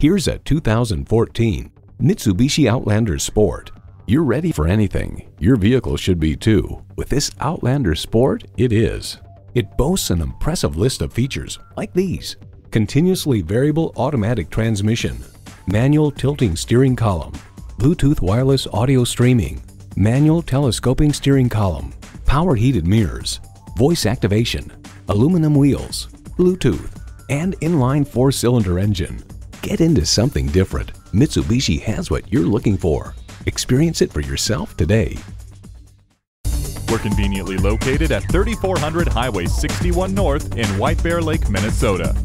Here's a 2014 Mitsubishi Outlander Sport. You're ready for anything. Your vehicle should be too. With this Outlander Sport, it is. It boasts an impressive list of features like these. Continuously variable automatic transmission, manual tilting steering column, Bluetooth wireless audio streaming, manual telescoping steering column, power heated mirrors, voice activation, aluminum wheels, Bluetooth, and inline four-cylinder engine. Get into something different. Mitsubishi has what you're looking for. Experience it for yourself today. We're conveniently located at 3400 Highway 61 North in White Bear Lake, Minnesota.